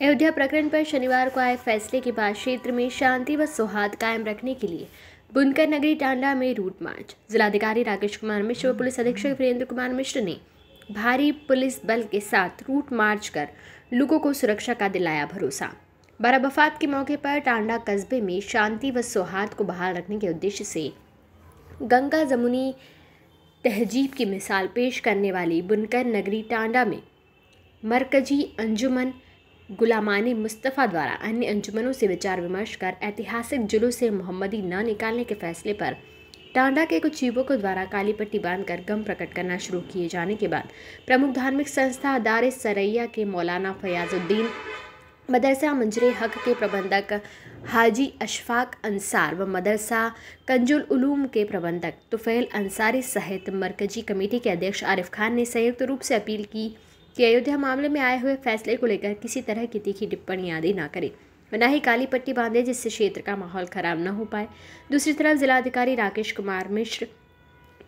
अयोध्या प्रकरण पर शनिवार को आए फैसले के बाद क्षेत्र में शांति व सौहार्द कायम रखने के लिए बुनकर नगरी टांडा में रूट मार्च। जिलाधिकारी राकेश कुमार मिश्र व पुलिस अधीक्षक वीरेंद्र कुमार मिश्र ने भारी पुलिस बल के साथ रूट मार्च कर लोगों को सुरक्षा का दिलाया भरोसा। बराबफात के मौके पर टांडा कस्बे में शांति व सौहार्द को बहाल रखने के उद्देश्य से गंगा जमुनी तहजीब की मिसाल पेश करने वाली बुनकर नगरी टांडा में मरकजी अंजुमन गुलामानी मुस्तफ़ा द्वारा अन्य अंजुमनों से विचार विमर्श कर ऐतिहासिक जुलूस से मोहम्मदी न निकालने के फैसले पर टांडा के कुछ युवकों द्वारा काली पट्टी बांधकर गम प्रकट करना शुरू किए जाने के बाद प्रमुख धार्मिक संस्था दार सरैया के मौलाना फयाजुद्दीन, मदरसा मंजरे हक के प्रबंधक हाजी अशफाक अंसार व मदरसा कंजुल उलूम के प्रबंधक तुफैल अंसारी सहित मरकजी कमेटी के अध्यक्ष आरिफ खान ने संयुक्त रूप से अपील की कि अयोध्या मामले में आए हुए फैसले को लेकर किसी तरह की तीखी टिप्पणी आदि न करें। न ही काली पट्टी बांधे जिससे क्षेत्र का माहौल खराब न हो पाए। दूसरी तरफ़ जिलाधिकारी राकेश कुमार मिश्र,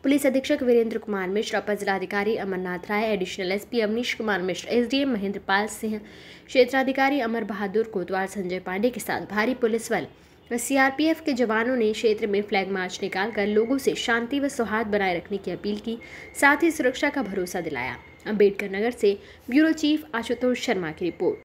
पुलिस अधीक्षक वीरेंद्र कुमार मिश्र अपर जिलाधिकारी Amarnath Rai, additional SP Avnish Kumar Mishra, SDM Mahendra Pal Singh, क्षेत्राधिकारी अमर बहादुर कोतवाल, संजय पांडे के साथ भारी पुलिस बल व सीआरपीएफ के जवानों ने क्षेत्र में फ्लैग मार्च निकालकर लोगों से शांति व सौहार्द बनाए रखने की अपील की, साथ ही सुरक्षा का भरोसा दिलाया। अंबेडकर नगर से ब्यूरो चीफ आशुतोष शर्मा की रिपोर्ट।